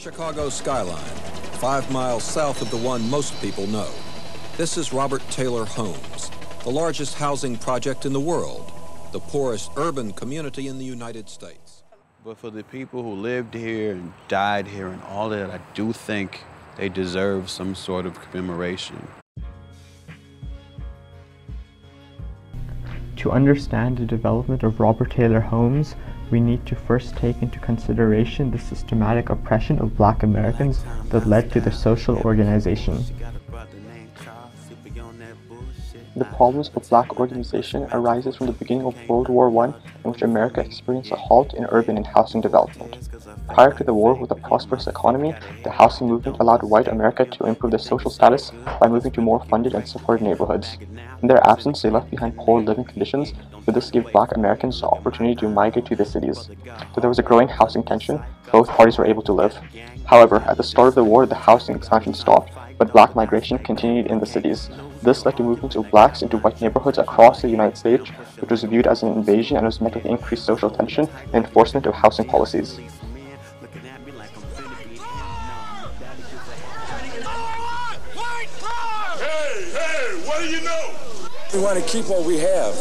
Chicago skyline, five miles south of the one most people know. This is Robert Taylor Homes, the largest housing project in the world, the poorest urban community in the United States. But for the people who lived here and died here and all that, I do think they deserve some sort of commemoration. To understand the development of Robert Taylor Homes, we need to first take into consideration the systematic oppression of black Americans that led to their social organization. The problems of black organization arises from the beginning of World War I, in which America experienced a halt in urban and housing development. Prior to the war, with a prosperous economy, the housing movement allowed white America to improve their social status by moving to more funded and supported neighborhoods. In their absence, they left behind poor living conditions, but this gave black Americans the opportunity to migrate to the cities. Though there was a growing housing tension, both parties were able to live. However, at the start of the war, the housing expansion stopped, but black migration continued in the cities. This led to movements of blacks into white neighborhoods across the United States, which was viewed as an invasion and was met with increased social tension and enforcement of housing policies. We want to keep what we have.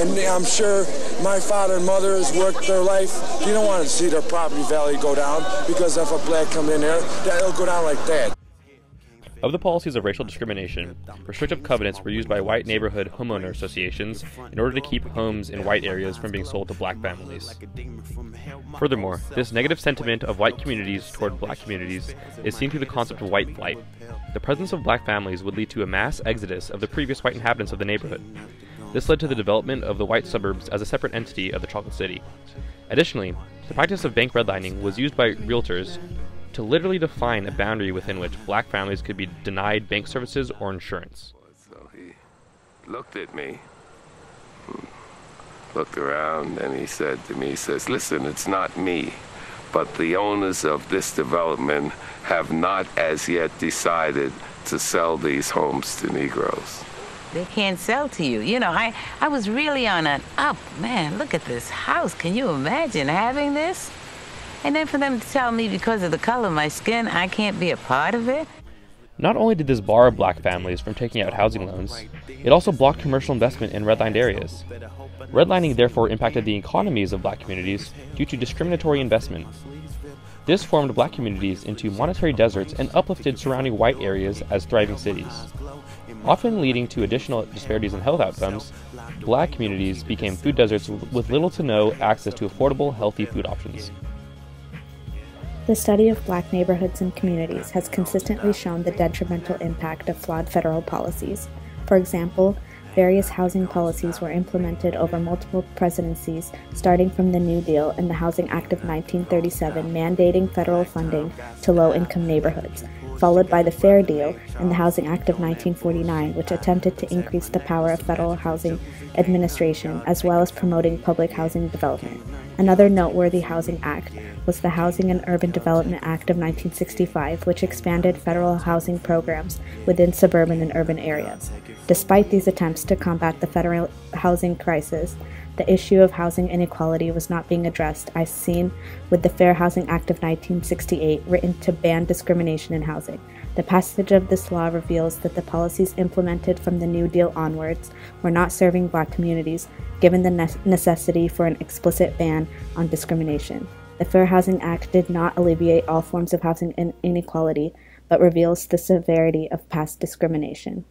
And I'm sure my father and mother has worked their life. You don't want to see their property value go down because if a black come in there, that it'll go down like that. Of the policies of racial discrimination, restrictive covenants were used by white neighborhood homeowner associations in order to keep homes in white areas from being sold to black families. Furthermore, this negative sentiment of white communities toward black communities is seen through the concept of white flight. The presence of black families would lead to a mass exodus of the previous white inhabitants of the neighborhood. This led to the development of the white suburbs as a separate entity of the Chocolate City. Additionally, the practice of bank redlining was used by realtors to literally define a boundary within which black families could be denied bank services or insurance. So he looked at me, looked around, and he said to me, he says, listen, it's not me, but the owners of this development have not as yet decided to sell these homes to Negroes. They can't sell to you. You know, I, I was really on an up. Man, look at this house. Can you imagine having this? And then for them to tell me because of the color of my skin, I can't be a part of it. Not only did this bar black families from taking out housing loans, it also blocked commercial investment in redlined areas. Redlining therefore impacted the economies of black communities due to discriminatory investment. This formed black communities into monetary deserts and uplifted surrounding white areas as thriving cities. Often leading to additional disparities in health outcomes, black communities became food deserts with little to no access to affordable, healthy food options. The study of black neighborhoods and communities has consistently shown the detrimental impact of flawed federal policies. For example, various housing policies were implemented over multiple presidencies, starting from the New Deal and the Housing Act of 1937 mandating federal funding to low income neighborhoods, followed by the Fair Deal and the Housing Act of 1949, which attempted to increase the power of federal housing administration as well as promoting public housing development. Another noteworthy housing act was the Housing and Urban Development Act of 1965, which expanded federal housing programs within suburban and urban areas. Despite these attempts to combat the federal housing crisis, the issue of housing inequality was not being addressed, as seen with the Fair Housing Act of 1968, written to ban discrimination in housing. The passage of this law reveals that the policies implemented from the New Deal onwards were not serving black communities, given the ne- necessity for an explicit ban on discrimination. The Fair Housing Act did not alleviate all forms of housing in- inequality, but reveals the severity of past discrimination.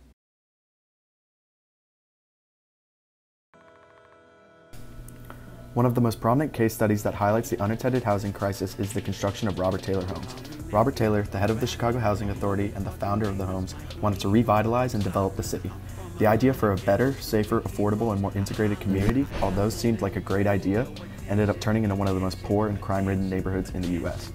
One of the most prominent case studies that highlights the unattended housing crisis is the construction of Robert Taylor Homes. Robert Taylor, the head of the Chicago Housing Authority and the founder of the homes, wanted to revitalize and develop the city. The idea for a better, safer, affordable, and more integrated community, although seemed like a great idea, ended up turning into one of the most poor and crime-ridden neighborhoods in the U.S.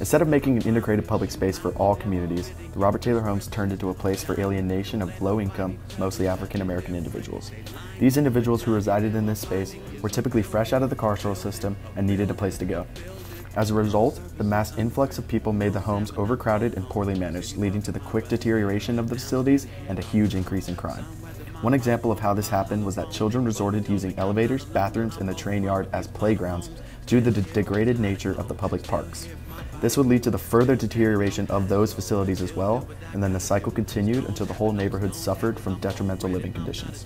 Instead of making an integrated public space for all communities, the Robert Taylor Homes turned into a place for alienation of low-income, mostly African American individuals. These individuals who resided in this space were typically fresh out of the carceral system and needed a place to go. As a result, the mass influx of people made the homes overcrowded and poorly managed, leading to the quick deterioration of the facilities and a huge increase in crime. One example of how this happened was that children resorted to using elevators, bathrooms, and the train yard as playgrounds due to the degraded nature of the public parks. This would lead to the further deterioration of those facilities as well, and then the cycle continued until the whole neighborhood suffered from detrimental living conditions.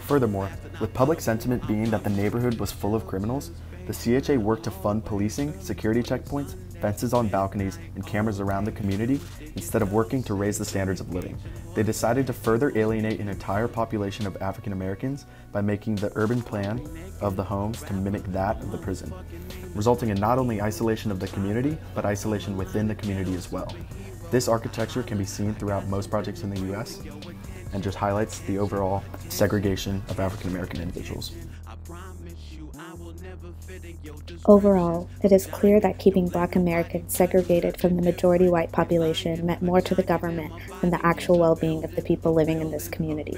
Furthermore, with public sentiment being that the neighborhood was full of criminals, the CHA worked to fund policing, security checkpoints, fences on balconies, and cameras around the community instead of working to raise the standards of living. They decided to further alienate an entire population of African Americans by making the urban plan of the homes to mimic that of the prison, resulting in not only isolation of the community, but isolation within the community as well. This architecture can be seen throughout most projects in the US and just highlights the overall segregation of African American individuals. Overall, it is clear that keeping black Americans segregated from the majority white population meant more to the government than the actual well being of the people living in this community.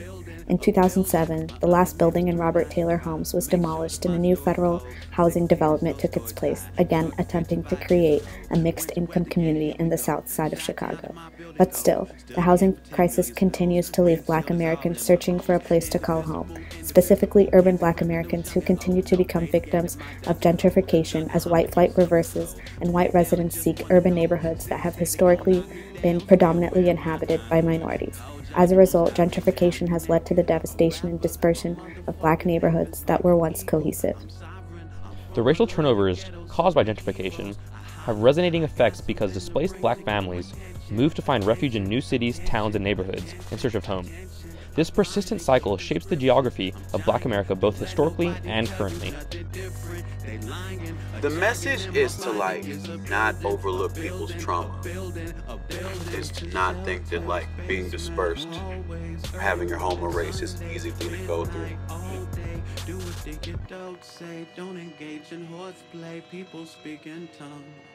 In 2007, the last building in Robert Taylor Homes was demolished and a new federal housing development took its place, again attempting to create a mixed income community in the south side of Chicago. But still, the housing crisis continues to leave black Americans searching for a place to call home, specifically urban black Americans who continue to become victims of gentrification as white flight reverses and white residents seek urban neighborhoods that have historically been predominantly inhabited by minorities. As a result, gentrification has led to the devastation and dispersion of black neighborhoods that were once cohesive. The racial turnovers caused by gentrification have resonating effects because displaced black families move to find refuge in new cities, towns, and neighborhoods in search of home. This persistent cycle shapes the geography of black America both historically and currently. The message is to like not overlook people's trauma. Is to not think that like being dispersed or having your home erased is an easy thing to go through. Do what they get dogs say. Don't engage in horseplay. People speak in tongues.